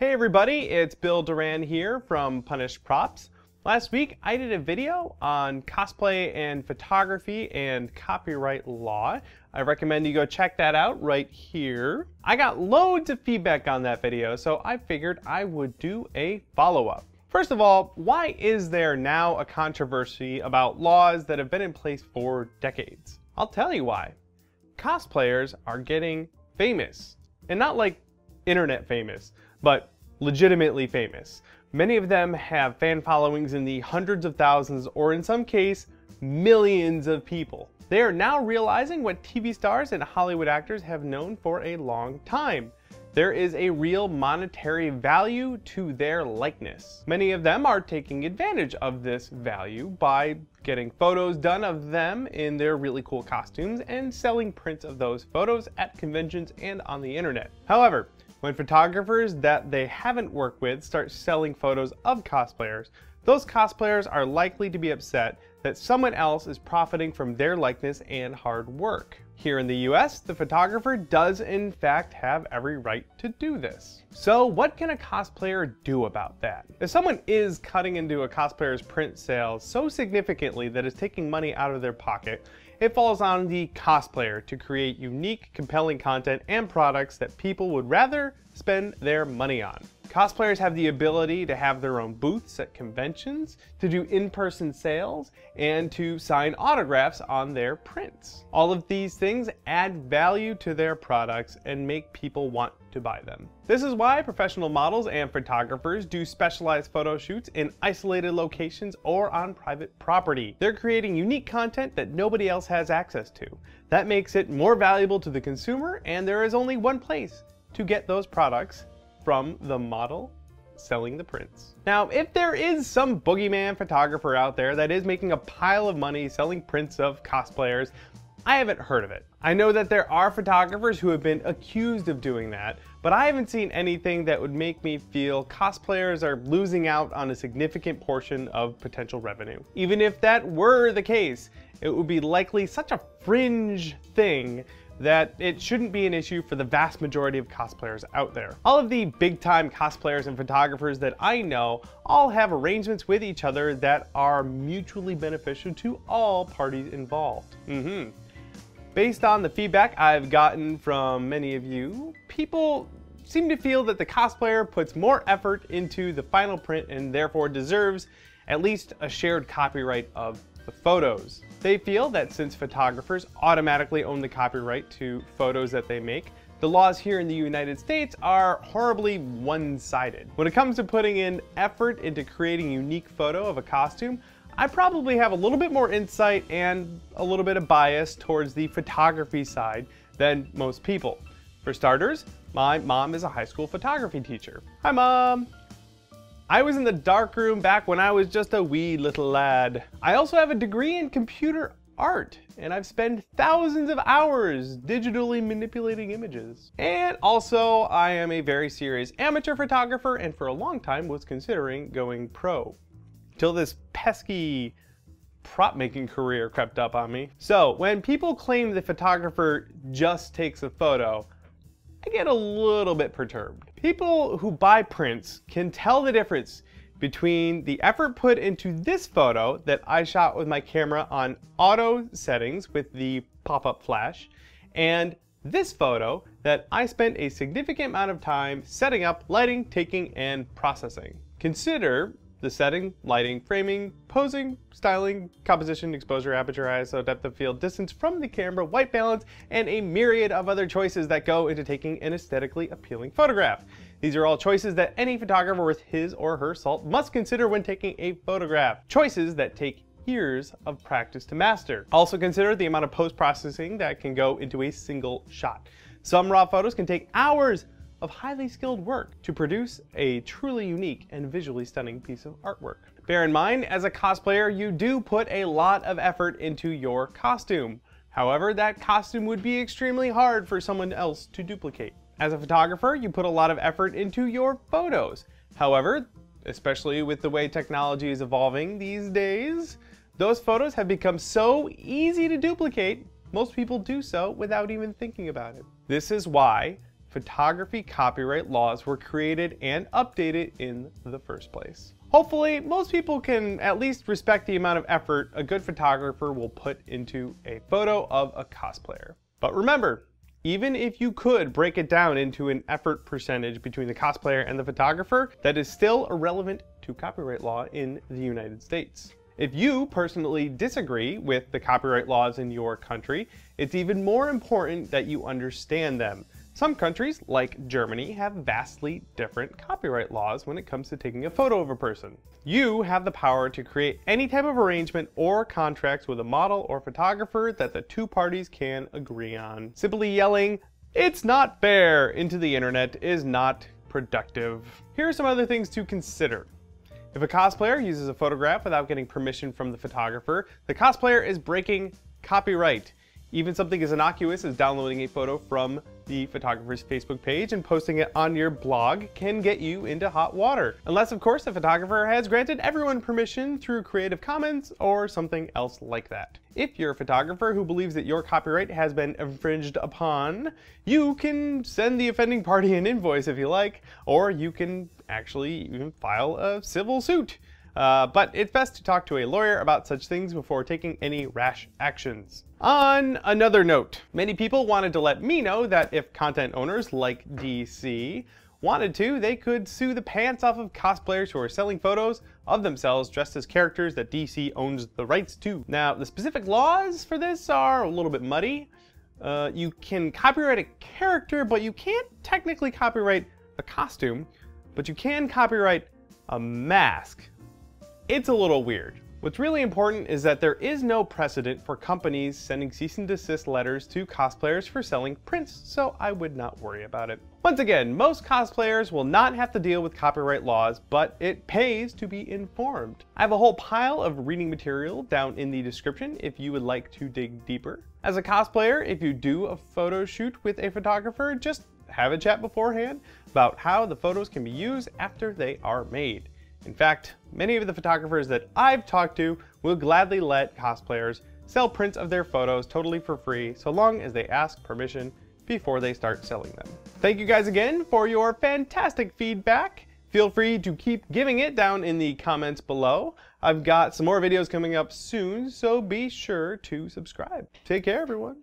Hey everybody, it's Bill Doran here from Punished Props. Last week I did a video on cosplay and photography and copyright law. I recommend you go check that out right here. I got loads of feedback on that video, so I figured I would do a follow-up. First of all, why is there now a controversy about laws that have been in place for decades? I'll tell you why. Cosplayers are getting famous, and not like internet famous, but legitimately famous. Many of them have fan followings in the hundreds of thousands, or in some case, millions of people. They are now realizing what TV stars and Hollywood actors have known for a long time. There is a real monetary value to their likeness. Many of them are taking advantage of this value by getting photos done of them in their really cool costumes and selling prints of those photos at conventions and on the internet. However, when photographers that they haven't worked with start selling photos of cosplayers, those cosplayers are likely to be upset that someone else is profiting from their likeness and hard work. Here in the US, the photographer does in fact have every right to do this. So what can a cosplayer do about that? If someone is cutting into a cosplayer's print sales so significantly that it's taking money out of their pocket, it falls on the cosplayer to create unique, compelling content and products that people would rather spend their money on. Cosplayers have the ability to have their own booths at conventions, to do in-person sales, and to sign autographs on their prints. All of these things add value to their products and make people want to buy them. This is why professional models and photographers do specialized photo shoots in isolated locations or on private property. They're creating unique content that nobody else has access to. That makes it more valuable to the consumer and there is only one place to get those products from the model selling the prints. Now, if there is some boogeyman photographer out there that is making a pile of money selling prints of cosplayers, I haven't heard of it. I know that there are photographers who have been accused of doing that, but I haven't seen anything that would make me feel cosplayers are losing out on a significant portion of potential revenue. Even if that were the case, it would be likely such a fringe thing that it shouldn't be an issue for the vast majority of cosplayers out there. All of the big time cosplayers and photographers that I know all have arrangements with each other that are mutually beneficial to all parties involved. Mm -hmm. Based on the feedback I've gotten from many of you, people seem to feel that the cosplayer puts more effort into the final print and therefore deserves at least a shared copyright of the photos. They feel that since photographers automatically own the copyright to photos that they make, the laws here in the United States are horribly one-sided. When it comes to putting in effort into creating a unique photo of a costume, I probably have a little bit more insight and a little bit of bias towards the photography side than most people. For starters, my mom is a high school photography teacher. Hi mom! I was in the darkroom back when I was just a wee little lad. I also have a degree in computer art, and I've spent thousands of hours digitally manipulating images. And also, I am a very serious amateur photographer and for a long time was considering going pro. Till this pesky prop making career crept up on me. So, when people claim the photographer just takes a photo, I get a little bit perturbed. People who buy prints can tell the difference between the effort put into this photo that I shot with my camera on auto settings with the pop-up flash and this photo that I spent a significant amount of time setting up, lighting, taking, and processing. Consider the setting, lighting, framing, posing, styling, composition, exposure, aperture, ISO, depth of field, distance from the camera, white balance, and a myriad of other choices that go into taking an aesthetically appealing photograph. These are all choices that any photographer with his or her salt must consider when taking a photograph. Choices that take years of practice to master. Also consider the amount of post-processing that can go into a single shot. Some raw photos can take hours of highly skilled work to produce a truly unique and visually stunning piece of artwork. Bear in mind, as a cosplayer, you do put a lot of effort into your costume. However, that costume would be extremely hard for someone else to duplicate. As a photographer, you put a lot of effort into your photos. However, especially with the way technology is evolving these days, those photos have become so easy to duplicate, most people do so without even thinking about it. This is why photography copyright laws were created and updated in the first place. Hopefully, most people can at least respect the amount of effort a good photographer will put into a photo of a cosplayer. But remember, even if you could break it down into an effort percentage between the cosplayer and the photographer, that is still irrelevant to copyright law in the United States. If you personally disagree with the copyright laws in your country, it's even more important that you understand them. Some countries, like Germany, have vastly different copyright laws when it comes to taking a photo of a person. You have the power to create any type of arrangement or contracts with a model or photographer that the two parties can agree on. Simply yelling, it's not fair, into the internet is not productive. Here are some other things to consider. If a cosplayer uses a photograph without getting permission from the photographer, the cosplayer is breaking copyright. Even something as innocuous as downloading a photo from the photographer's Facebook page and posting it on your blog can get you into hot water. Unless, of course, the photographer has granted everyone permission through Creative Commons or something else like that. If you're a photographer who believes that your copyright has been infringed upon, you can send the offending party an invoice if you like, or you can actually even file a civil suit. Uh, but it's best to talk to a lawyer about such things before taking any rash actions. On another note, many people wanted to let me know that if content owners like DC wanted to, they could sue the pants off of cosplayers who are selling photos of themselves dressed as characters that DC owns the rights to. Now, the specific laws for this are a little bit muddy. Uh, you can copyright a character, but you can't technically copyright a costume, but you can copyright a mask. It's a little weird. What's really important is that there is no precedent for companies sending cease and desist letters to cosplayers for selling prints, so I would not worry about it. Once again, most cosplayers will not have to deal with copyright laws, but it pays to be informed. I have a whole pile of reading material down in the description if you would like to dig deeper. As a cosplayer, if you do a photo shoot with a photographer, just have a chat beforehand about how the photos can be used after they are made. In fact, many of the photographers that I've talked to will gladly let cosplayers sell prints of their photos totally for free so long as they ask permission before they start selling them. Thank you guys again for your fantastic feedback. Feel free to keep giving it down in the comments below. I've got some more videos coming up soon, so be sure to subscribe. Take care, everyone.